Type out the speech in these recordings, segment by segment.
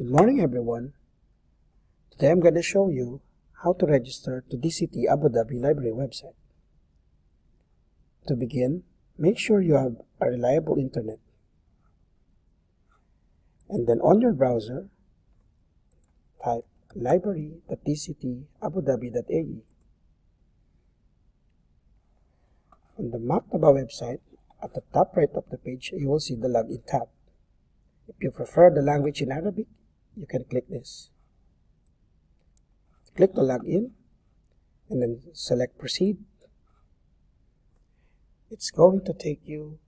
Good morning everyone. Today I'm going to show you how to register to DCT Abu Dhabi Library website. To begin, make sure you have a reliable internet. And then on your browser, type library.dctabudhabi.ae. On the Maktaba website, at the top right of the page, you will see the Login tab. If you prefer the language in Arabic, you can click this. Click the login and then select proceed. It's going to take you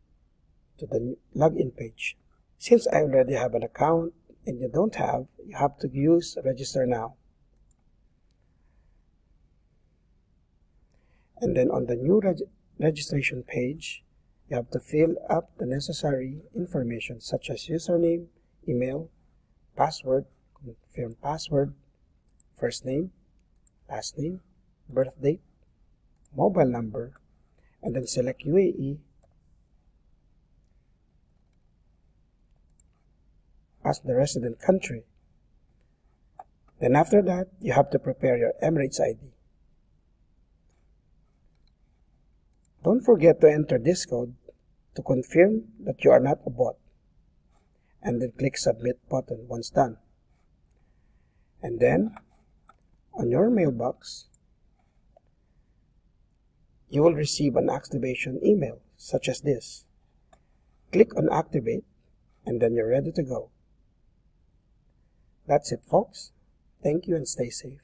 to the login page. Since I already have an account and you don't have, you have to use register now. And then on the new reg registration page, you have to fill up the necessary information such as username, email, password, confirm password, first name, last name, birth date, mobile number, and then select UAE as the resident country. Then after that, you have to prepare your Emirates ID. Don't forget to enter this code to confirm that you are not a bot and then click submit button once done. And then on your mailbox, you will receive an activation email such as this. Click on activate and then you're ready to go. That's it folks. Thank you and stay safe.